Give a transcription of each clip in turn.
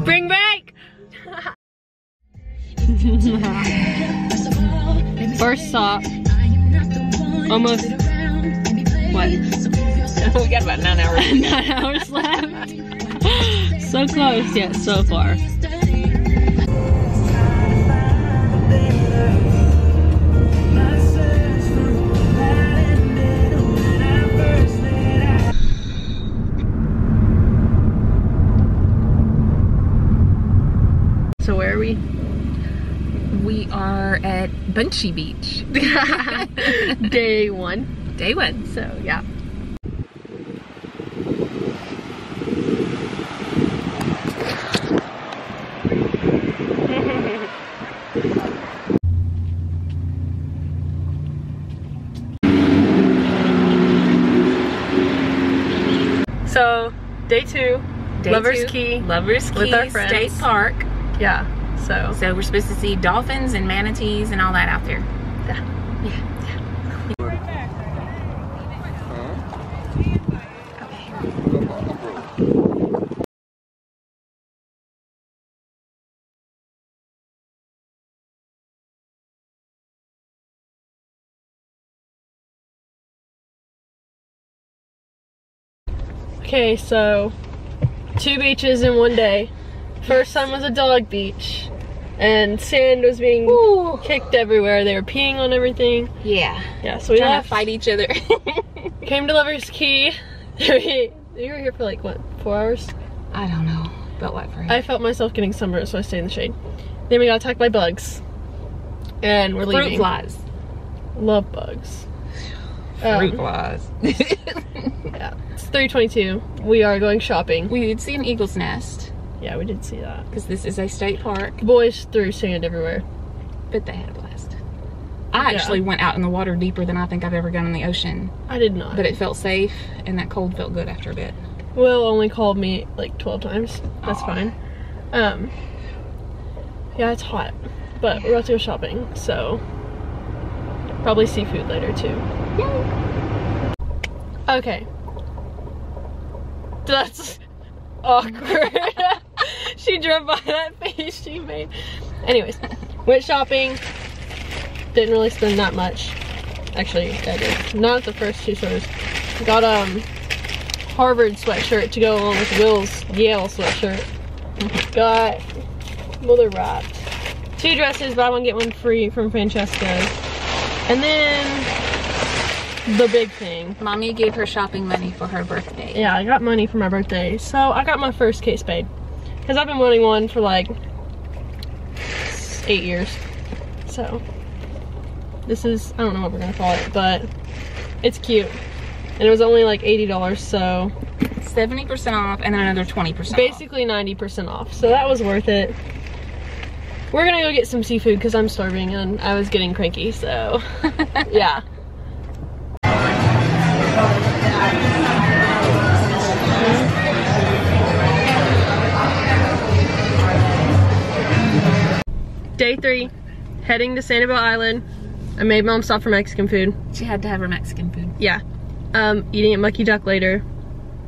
Spring break! First stop. Almost. What? we got about nine hours. Nine hours left. so close, yet so far. We? We are at Bunchy Beach. Day one. Day one. So yeah. so day two, Day Lover's two, Key. Lovers Key with our friends. State Park. Yeah. So So we're supposed to see dolphins and manatees and all that out there. Yeah. Okay, so two beaches in one day. First time was a dog beach, and sand was being kicked everywhere. They were peeing on everything. Yeah. Yeah, so we Trying left, to fight each other. came to Lover's Key. you were here for like what, four hours? I don't know. Felt like for I felt myself getting sunburned, so I stayed in the shade. Then we got attacked by bugs, and we're fruit leaving. flies. Love bugs. Fruit Um, flies. yeah, it's 3:22. We are going shopping. we did see an eagle's nest Yeah, we did see that. because this is a state park, Boys threw sand everywhere. but they had a blast. I actually went out in the water deeper than I think I've ever gone in the ocean, I did not. but it felt safe and that cold felt good after a bit. Will only called me like 12 times. That's Aw. fine. Um, yeah, it's hot, but we're about to go shopping, so probably seafood later too. Okay. That's awkward. she drove by that face she made. Anyways, went shopping. Didn't really spend that much. Actually, I did. Not at the first two stores. Got um Harvard sweatshirt to go along with Will's Yale sweatshirt. Got, well, they're wrapped. Two dresses, buy one, get one free from Francesca. And then, the big thing. Mommy gave her shopping money for her birthday. Yeah, I got money for my birthday. So, I got my first Kate Spade. Because I've been wanting one for like eight years. So, this is, I don't know what we're going to call it, but it's cute. And it was only like $80, so 70% off and then another 20% off. basically 90% off. So that was worth it. We're gonna go get some seafood because I'm starving and I was getting cranky, so yeah. Day three, heading to Sanibel Island. I made mom stop for Mexican food. She had to have her Mexican food. Yeah. Um, eating at Mucky Duck later.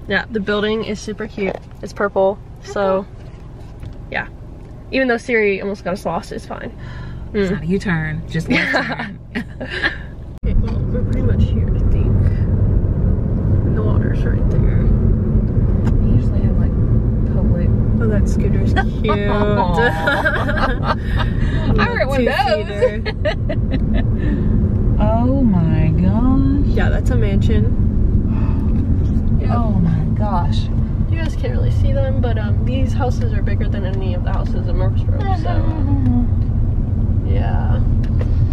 Yeah, the building is super cute. It's purple, so yeah. Even though Siri almost got us lost, it's fine. It's not a U-turn, just left turn. Okay, well, we're pretty much here, I think. The water's right there. We usually have like public. Oh, that scooter's cute. I want one of Two-seater. Oh my gosh. Yeah, that's a mansion. Yeah. Oh my gosh. You guys can't really see them, but um, these houses are bigger than any of the houses in Murfreesboro, so yeah.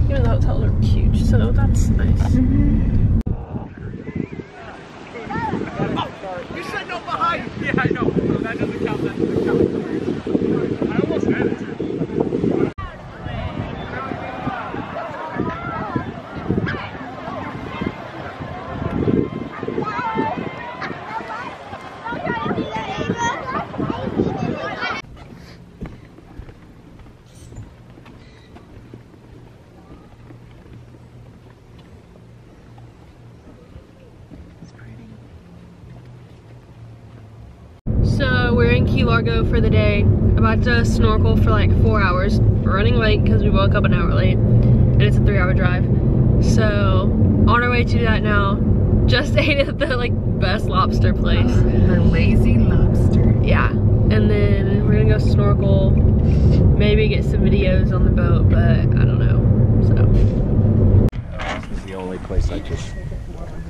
Even the hotels are huge, so that's nice. You said no behind. Yeah, I know. So that doesn't count. That doesn't count. In Key Largo for the day. About to snorkel for like four hours. We're running late because we woke up an hour late and it's a three hour drive. So on our way to that now. Just ate at the like best lobster place. The lazy lobster. Yeah. And then we're gonna go snorkel, maybe get some videos on the boat, but I don't know. So This is the only place I just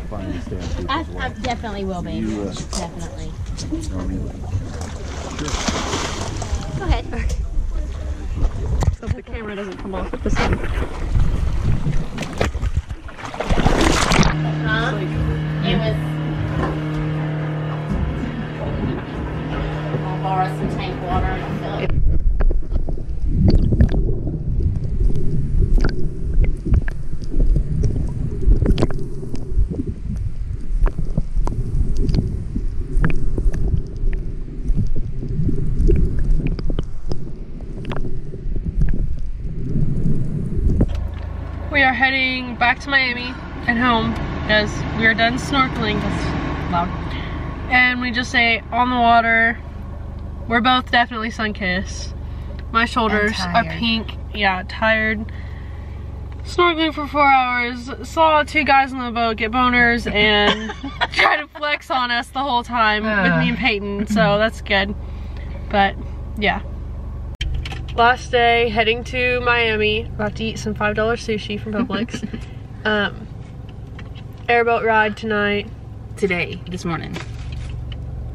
find these damn people. I, I definitely will be. You, uh, Definitely. Go ahead. so the camera doesn't come off at the same We are heading back to Miami and home because we are done snorkeling. That's loud. And we just say on the water. We're both definitely sun kissed. My shoulders are pink. Yeah, tired. Snorkeling for four hours. Saw two guys on the boat get boners and try to flex on us the whole time with me and Peyton. So that's good. But yeah. Last day, heading to Miami. About to eat some $5 sushi from Publix. um, airboat ride tonight. Today, this morning.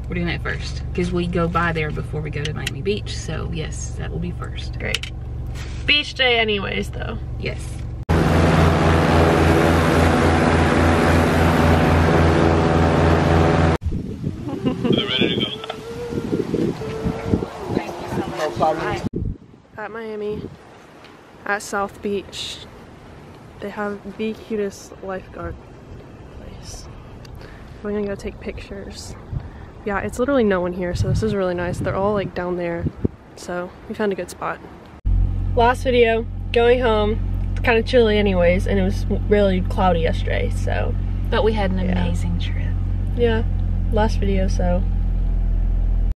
We're doing it first because we go by there before we go to Miami Beach. So yes, that will be first. Great. Beach day anyways though. Yes. At Miami, at South Beach, they have the cutest lifeguard place. We're gonna go take pictures. Yeah, it's literally no one here, so this is really nice. They're all like down there, so we found a good spot. Last video, going home. It's kind of chilly anyways, and it was really cloudy yesterday, so But we had an Yeah. amazing trip. yeah, last video, so